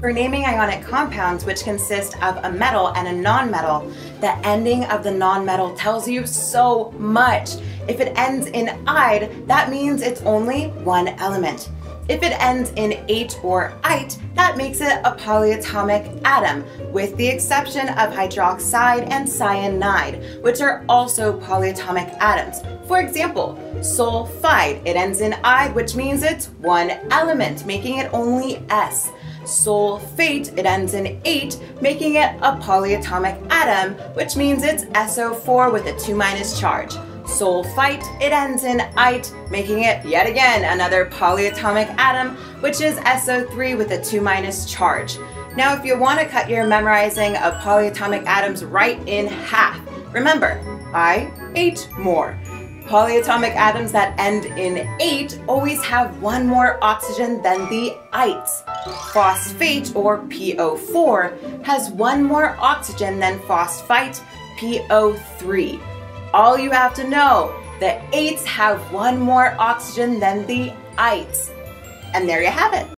For naming ionic compounds which consist of a metal and a nonmetal, the ending of the nonmetal tells you so much. If it ends in "ide," that means it's only one element. If it ends in ate or ite, that makes it a polyatomic atom, with the exception of hydroxide and cyanide, which are also polyatomic atoms. For example, sulfide, it ends in ide, which means it's one element, making it only S. Sulfate, it ends in ate, making it a polyatomic atom, which means it's SO4 with a 2 minus charge sulfite, it ends in ite, making it yet again another polyatomic atom, which is SO3 with a 2 minus charge. Now, if you want to cut your memorizing of polyatomic atoms right in half, remember, I ate more. Polyatomic atoms that end in ate always have one more oxygen than the ites. Phosphate, or PO4, has one more oxygen than phosphite, PO3. All you have to know, the ates have one more oxygen than the ites. And there you have it.